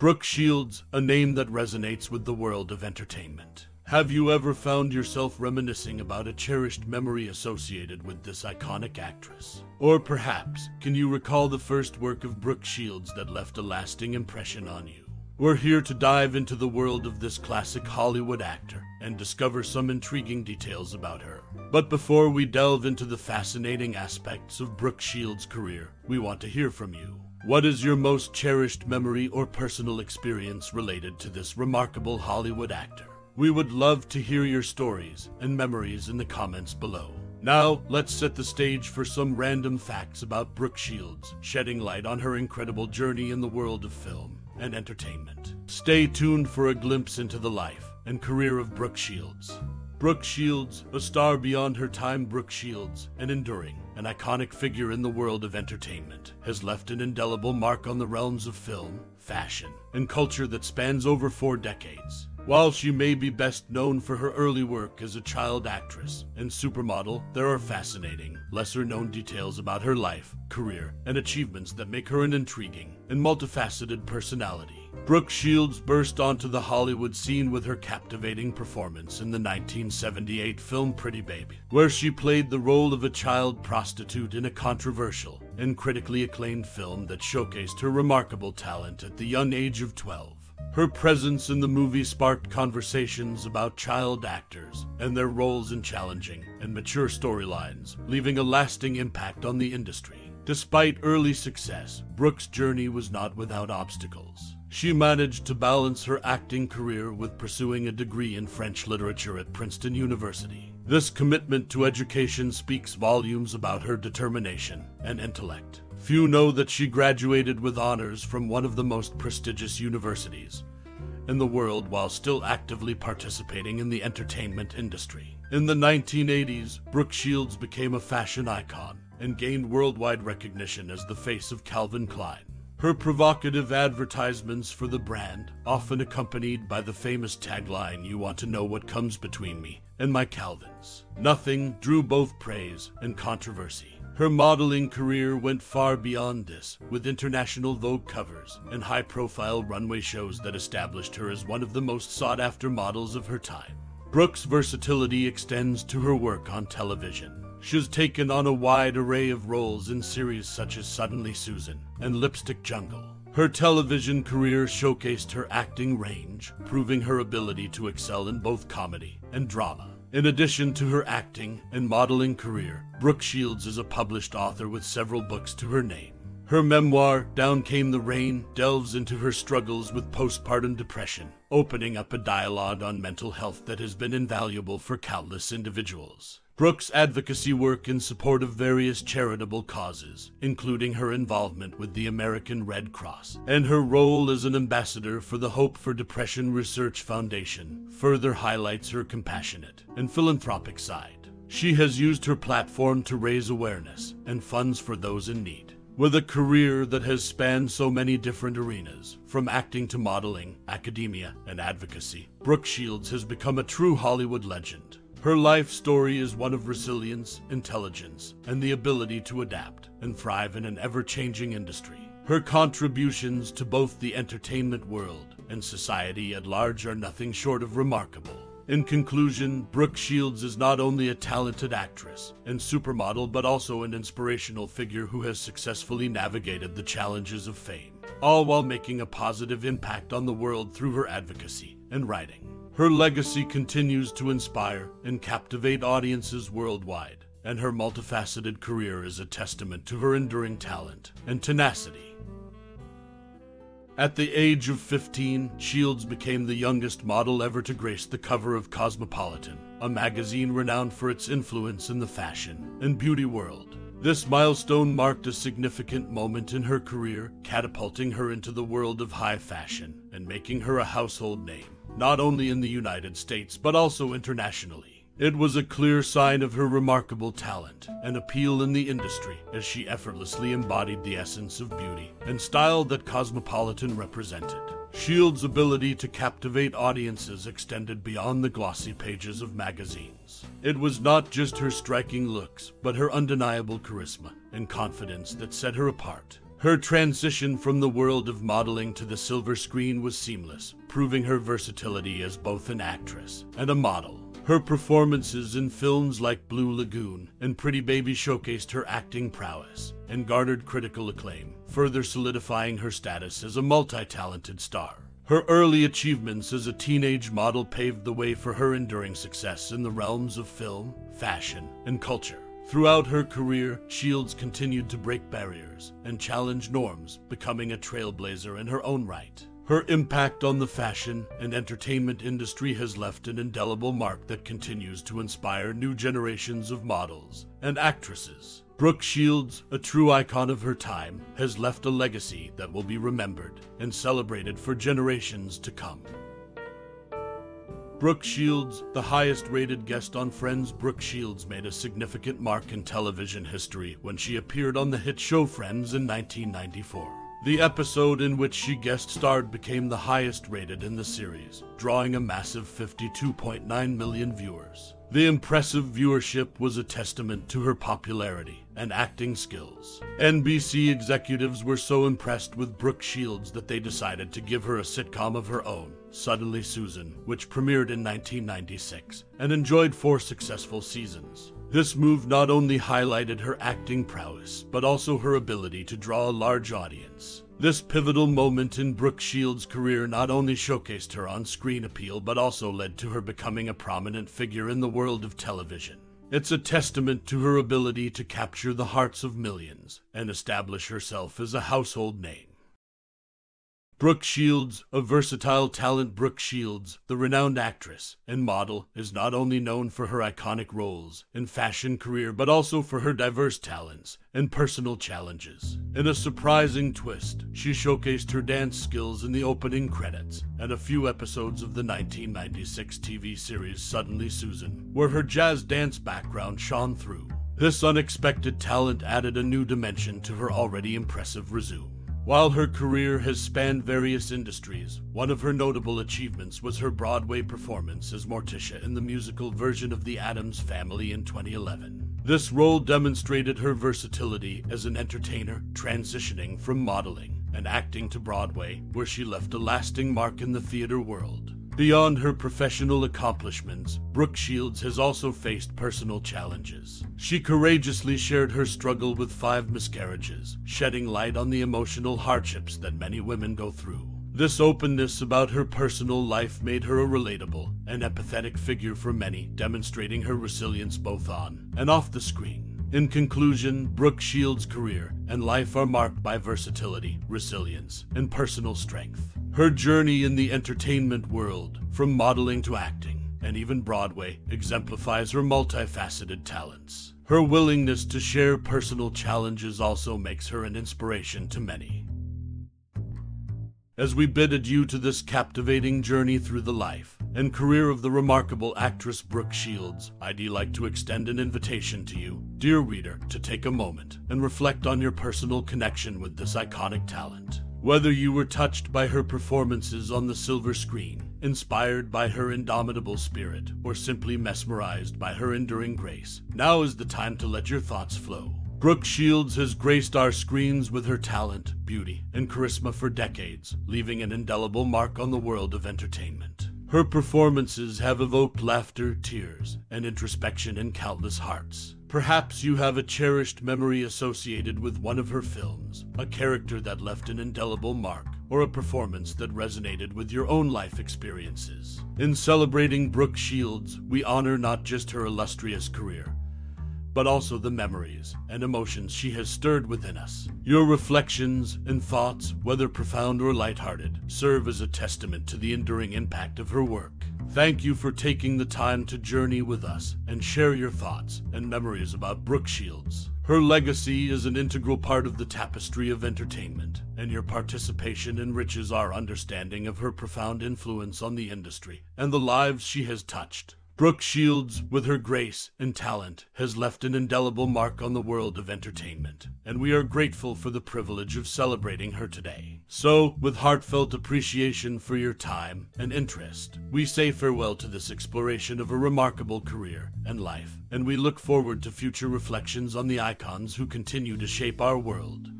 Brooke Shields, a name that resonates with the world of entertainment. Have you ever found yourself reminiscing about a cherished memory associated with this iconic actress? Or perhaps, can you recall the first work of Brooke Shields that left a lasting impression on you? We're here to dive into the world of this classic Hollywood actor and discover some intriguing details about her. But before we delve into the fascinating aspects of Brooke Shields' career, we want to hear from you. What is your most cherished memory or personal experience related to this remarkable Hollywood actor? We would love to hear your stories and memories in the comments below. Now, let's set the stage for some random facts about Brooke Shields, shedding light on her incredible journey in the world of film and entertainment. Stay tuned for a glimpse into the life and career of Brooke Shields. Brooke Shields, a star beyond her time, Brooke Shields, an enduring, an iconic figure in the world of entertainment, has left an indelible mark on the realms of film, fashion, and culture that spans over four decades. While she may be best known for her early work as a child actress and supermodel, there are fascinating, lesser known details about her life, career, and achievements that make her an intriguing and multifaceted personality. Brooke Shields burst onto the Hollywood scene with her captivating performance in the 1978 film Pretty Baby, where she played the role of a child prostitute in a controversial and critically acclaimed film that showcased her remarkable talent at the young age of 12. Her presence in the movie sparked conversations about child actors and their roles in challenging and mature storylines, leaving a lasting impact on the industry. Despite early success, Brooke's journey was not without obstacles. She managed to balance her acting career with pursuing a degree in French literature at Princeton University. This commitment to education speaks volumes about her determination and intellect. Few know that she graduated with honors from one of the most prestigious universities in the world while still actively participating in the entertainment industry. In the 1980s, Brooke Shields became a fashion icon and gained worldwide recognition as the face of Calvin Klein. Her provocative advertisements for the brand, often accompanied by the famous tagline, You want to know what comes between me and my Calvins. Nothing drew both praise and controversy. Her modeling career went far beyond this, with international Vogue covers and high profile runway shows that established her as one of the most sought after models of her time. Brooke's versatility extends to her work on television. She's taken on a wide array of roles in series such as Suddenly Susan and Lipstick Jungle. Her television career showcased her acting range, proving her ability to excel in both comedy and drama. In addition to her acting and modeling career, Brooke Shields is a published author with several books to her name. Her memoir, Down Came the Rain, delves into her struggles with postpartum depression, opening up a dialogue on mental health that has been invaluable for countless individuals. Brooke's advocacy work in support of various charitable causes, including her involvement with the American Red Cross and her role as an ambassador for the Hope for Depression Research Foundation, further highlights her compassionate and philanthropic side. She has used her platform to raise awareness and funds for those in need. With a career that has spanned so many different arenas, from acting to modeling, academia, and advocacy, Brooke Shields has become a true Hollywood legend. Her life story is one of resilience, intelligence, and the ability to adapt and thrive in an ever changing industry. Her contributions to both the entertainment world and society at large are nothing short of remarkable. In conclusion, Brooke Shields is not only a talented actress and supermodel, but also an inspirational figure who has successfully navigated the challenges of fame, all while making a positive impact on the world through her advocacy and writing. Her legacy continues to inspire and captivate audiences worldwide, and her multifaceted career is a testament to her enduring talent and tenacity. At the age of 15, Shields became the youngest model ever to grace the cover of Cosmopolitan, a magazine renowned for its influence in the fashion and beauty world. This milestone marked a significant moment in her career, catapulting her into the world of high fashion and making her a household name not only in the United States, but also internationally. It was a clear sign of her remarkable talent and appeal in the industry as she effortlessly embodied the essence of beauty and style that Cosmopolitan represented. Shields' ability to captivate audiences extended beyond the glossy pages of magazines. It was not just her striking looks, but her undeniable charisma and confidence that set her apart. Her transition from the world of modeling to the silver screen was seamless, proving her versatility as both an actress and a model. Her performances in films like Blue Lagoon and Pretty Baby showcased her acting prowess and garnered critical acclaim, further solidifying her status as a multi talented star. Her early achievements as a teenage model paved the way for her enduring success in the realms of film, fashion, and culture. Throughout her career, Shields continued to break barriers and challenge norms, becoming a trailblazer in her own right. Her impact on the fashion and entertainment industry has left an indelible mark that continues to inspire new generations of models and actresses. Brooke Shields, a true icon of her time, has left a legacy that will be remembered and celebrated for generations to come. Brooke Shields, the highest rated guest on Friends, Brooke Shields made a significant mark in television history when she appeared on the hit show Friends in 1994. The episode in which she guest starred became the highest rated in the series, drawing a massive 52.9 million viewers. The impressive viewership was a testament to her popularity and acting skills. NBC executives were so impressed with Brooke Shields that they decided to give her a sitcom of her own, Suddenly Susan, which premiered in 1996 and enjoyed four successful seasons. This move not only highlighted her acting prowess, but also her ability to draw a large audience. This pivotal moment in Brooke Shields' career not only showcased her on screen appeal, but also led to her becoming a prominent figure in the world of television. It's a testament to her ability to capture the hearts of millions and establish herself as a household name. Brooke Shields, a versatile talent, Brooke Shields, the renowned actress and model, is not only known for her iconic roles and fashion career, but also for her diverse talents and personal challenges. In a surprising twist, she showcased her dance skills in the opening credits and a few episodes of the 1996 TV series Suddenly Susan, where her jazz dance background shone through. This unexpected talent added a new dimension to her already impressive resume. While her career has spanned various industries, one of her notable achievements was her Broadway performance as Morticia in the musical version of The Addams Family in 2011. This role demonstrated her versatility as an entertainer, transitioning from modeling and acting to Broadway, where she left a lasting mark in the theater world. Beyond her professional accomplishments, Brooke Shields has also faced personal challenges. She courageously shared her struggle with five miscarriages, shedding light on the emotional hardships that many women go through. This openness about her personal life made her a relatable and empathetic figure for many, demonstrating her resilience both on and off the screen. In conclusion, Brooke Shields' career and life are marked by versatility, resilience, and personal strength. Her journey in the entertainment world, from modeling to acting, and even Broadway, exemplifies her multifaceted talents. Her willingness to share personal challenges also makes her an inspiration to many. As we bid adieu to this captivating journey through the life and career of the remarkable actress Brooke Shields, I'd like to extend an invitation to you, dear reader, to take a moment and reflect on your personal connection with this iconic talent. Whether you were touched by her performances on the silver screen, inspired by her indomitable spirit, or simply mesmerized by her enduring grace, now is the time to let your thoughts flow. Brooke Shields has graced our screens with her talent, beauty, and charisma for decades, leaving an indelible mark on the world of entertainment. Her performances have evoked laughter, tears, and introspection in countless hearts. Perhaps you have a cherished memory associated with one of her films, a character that left an indelible mark, or a performance that resonated with your own life experiences. In celebrating Brooke Shields, we honor not just her illustrious career, but also the memories and emotions she has stirred within us. Your reflections and thoughts, whether profound or lighthearted, serve as a testament to the enduring impact of her work. Thank you for taking the time to journey with us and share your thoughts and memories about Brooke Shields. Her legacy is an integral part of the tapestry of entertainment, and your participation enriches our understanding of her profound influence on the industry and the lives she has touched. Brooke Shields, with her grace and talent, has left an indelible mark on the world of entertainment, and we are grateful for the privilege of celebrating her today. So, with heartfelt appreciation for your time and interest, we say farewell to this exploration of a remarkable career and life, and we look forward to future reflections on the icons who continue to shape our world.